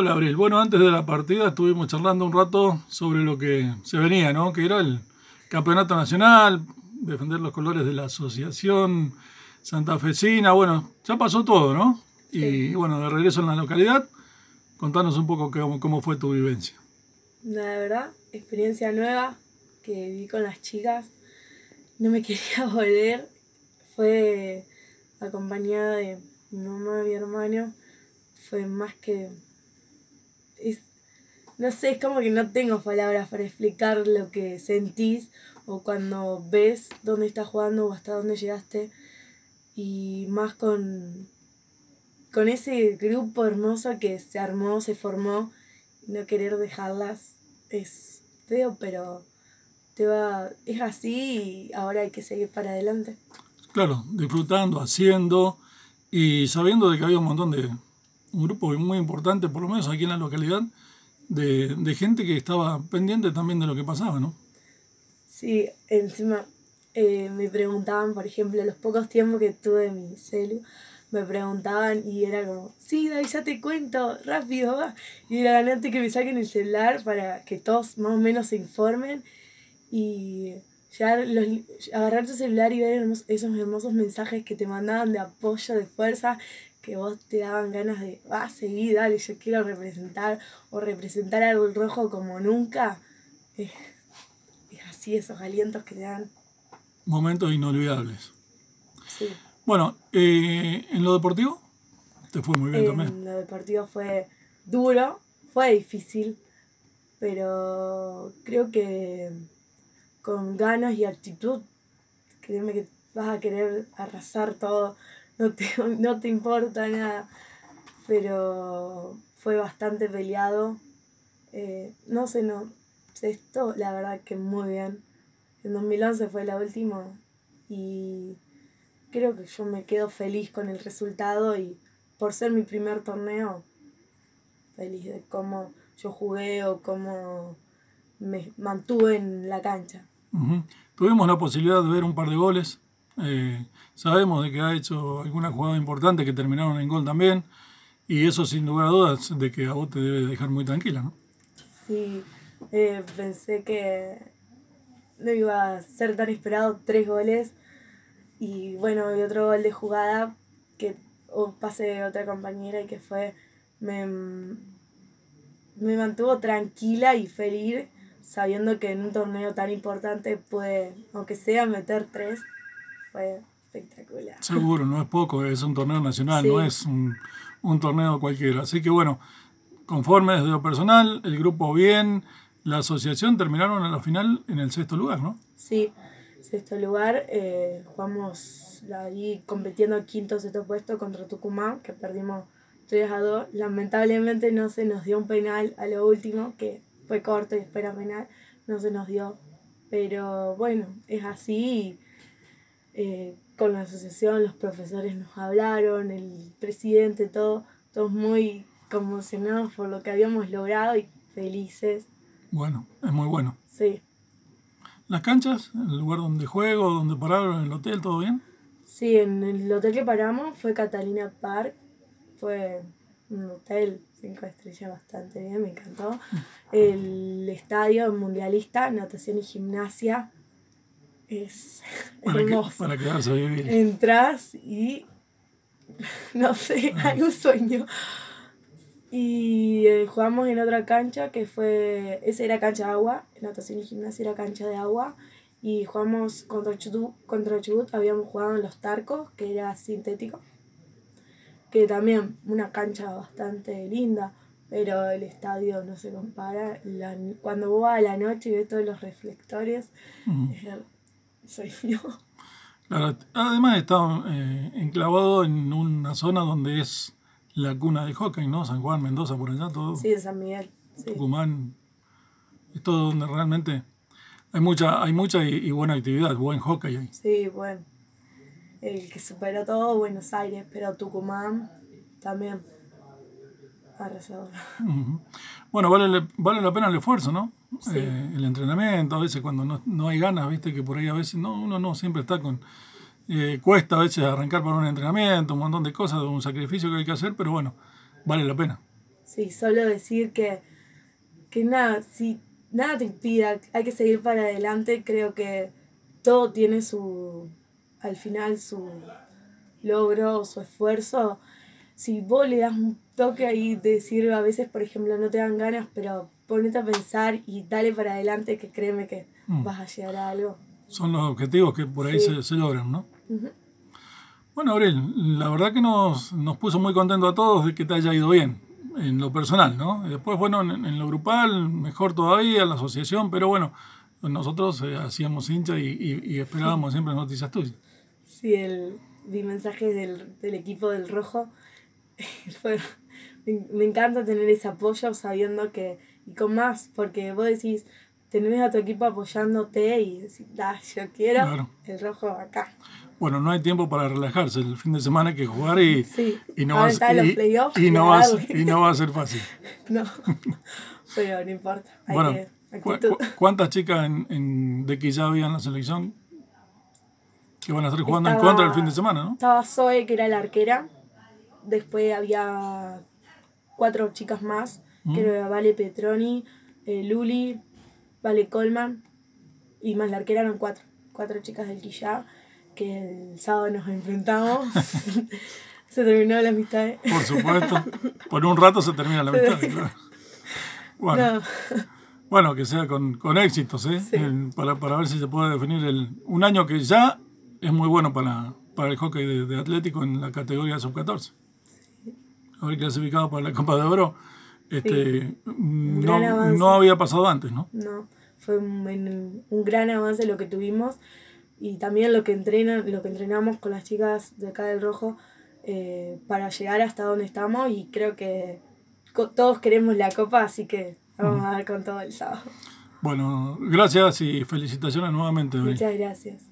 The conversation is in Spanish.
Hola Abril, bueno antes de la partida estuvimos charlando un rato sobre lo que se venía, ¿no? Que era el campeonato nacional, defender los colores de la asociación santafesina, bueno, ya pasó todo, ¿no? Y bueno, de regreso en la localidad, contanos un poco cómo, cómo fue tu vivencia. La verdad, experiencia nueva que viví con las chicas, no me quería volver, fue acompañada de mi mamá y mi hermano, fue más que no sé, es como que no tengo palabras para explicar lo que sentís o cuando ves dónde estás jugando o hasta dónde llegaste. Y más con, con ese grupo hermoso que se armó, se formó, no querer dejarlas es feo, pero te va, es así y ahora hay que seguir para adelante. Claro, disfrutando, haciendo y sabiendo de que había un montón de, un grupo muy importante, por lo menos aquí en la localidad, de, de gente que estaba pendiente también de lo que pasaba, ¿no? Sí, encima eh, me preguntaban, por ejemplo, los pocos tiempos que tuve en mi celu, me preguntaban y era como, sí, Dai, ya te cuento, rápido, va. Y era ganante que me saquen el celular para que todos más o menos se informen y ya los, agarrar tu celular y ver esos hermosos mensajes que te mandaban de apoyo, de fuerza, que vos te daban ganas de, ah, seguir, dale, yo quiero representar o representar algo rojo como nunca. Es, así, esos alientos que te dan. Momentos inolvidables. Sí. Bueno, eh, ¿en lo deportivo? Te fue muy bien también. En lo deportivo fue duro, fue difícil, pero creo que con ganas y actitud, créeme que vas a querer arrasar todo no te, no te importa nada. Pero fue bastante peleado. Eh, no sé, no. Esto, la verdad que muy bien. En 2011 fue la última y creo que yo me quedo feliz con el resultado y por ser mi primer torneo, feliz de cómo yo jugué o cómo me mantuve en la cancha. Tuvimos la posibilidad de ver un par de goles eh, sabemos de que ha hecho alguna jugada importante que terminaron en gol también. Y eso sin lugar a dudas de que a vos te debe dejar muy tranquila, ¿no? Sí, eh, pensé que no iba a ser tan esperado tres goles. Y bueno, y otro gol de jugada que o pase de otra compañera y que fue. Me, me mantuvo tranquila y feliz sabiendo que en un torneo tan importante pude, aunque sea, meter tres fue espectacular. Seguro, no es poco, es un torneo nacional, no es un, torneo cualquiera. Así que bueno, conforme desde lo personal, el grupo bien, la asociación terminaron a la final en el sexto lugar, ¿no? Sí, sexto lugar, eh, jugamos ahí compitiendo quinto, sexto puesto contra Tucumán, que perdimos 3 a 2. Lamentablemente no se nos dio un penal a lo último, que fue corto y espera penal, no se nos dio. Pero bueno, es así eh, con la asociación, los profesores nos hablaron, el presidente, todo, todos muy conmocionados por lo que habíamos logrado y felices. Bueno, es muy bueno. Sí. ¿Las canchas? ¿El lugar donde juego, donde pararon, el hotel, todo bien? Sí, en el hotel que paramos fue Catalina Park, fue un hotel cinco estrellas bastante bien, me encantó. Mm. El estadio mundialista, natación y gimnasia, es para hermoso. para quedarse a vivir. Entras y no sé, ah. hay un sueño. Y eh, jugamos en otra cancha que fue, esa era cancha de agua, natación y gimnasia era cancha de agua. Y jugamos contra Chubut, contra Chubut habíamos jugado en los Tarcos, que era sintético. Que también una cancha bastante linda, pero el estadio no se compara. cuando vos vas a la noche y ves todos los reflectores, soy yo. Claro, además está eh, enclavado en una zona donde es la cuna del hockey, ¿no? San Juan, Mendoza, por allá, todo. Sí, San Miguel. Tucumán. Es todo donde realmente hay mucha, hay mucha y, buena actividad, buen hockey ahí. Sí, bueno. El que superó todo, Buenos Aires, pero Tucumán también. Arrasador. Bueno, vale, vale la pena el esfuerzo, ¿no? Eh, el entrenamiento, a veces cuando no, hay ganas, viste que por ahí a veces no, uno no siempre está con... Eh, cuesta a veces arrancar para un entrenamiento, un montón de cosas, un sacrificio que hay que hacer, pero bueno, vale la pena. Sí, solo decir que, que nada, si nada te impida, hay que seguir para adelante, creo que todo tiene su, al final su logro, su esfuerzo. Si vos le das un toque ahí de decir, a veces, por ejemplo, no te dan ganas, pero ponete a pensar y dale para adelante que créeme que Mm. vas a llegar a algo. Son los objetivos que por ahí Sí. se, se logran, ¿no? Ujú. Bueno, Abril, la verdad que nos, nos puso muy contentos a todos de que te haya ido bien, en lo personal, ¿no? Después, bueno, en, en lo grupal, mejor todavía, la asociación, pero bueno, nosotros eh, hacíamos hincha y, y- y esperábamos siempre noticias tuyas. Sí, el, mi mensaje del, del equipo del rojo fue, me, me encanta tener ese apoyo sabiendo que, y con más, porque vos decís, tenés a tu equipo apoyándote y decís, da, yo quiero Claro. el rojo acá. Bueno, no hay tiempo para relajarse, el fin de semana hay que jugar y, Sí, y, no, ahora va, a- están los y- y no a va a- darle. y no va a ser fácil. No, pero no importa. Hay Bueno, que, cu- ¿cuántas chicas en, en, de que ya había en la selección que van a estar jugando en contra el fin de semana, no? Estaba Zoe, que era la arquera. Después había cuatro chicas más, Mm. que era Vale Petroni, eh, Luli, Vale Colman, y más la arquera eran cuatro. Cuatro chicas del Quillá, que el sábado nos enfrentamos. Se terminó la amistad. ¿eh? Por supuesto. Por un rato se termina la amistad. claro. Bueno, No, bueno, que sea con, con éxitos, ¿eh? Sí. El- para, para ver si se puede definir el, un año que ya es muy bueno para, para el hockey de, de Atlético en la categoría sub-14. Haber clasificado para la Copa de Oro este, gran no, no había pasado antes, ¿no? no, fue un, en- un gran avance lo que tuvimos y también lo que entrenan, lo que entrenamos con las chicas de acá del Rojo eh, para llegar hasta donde estamos y creo que todos queremos la copa, así que vamos a dar con todo el sábado. Bueno, gracias y felicitaciones nuevamente. Abril. Muchas gracias.